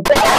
Bye.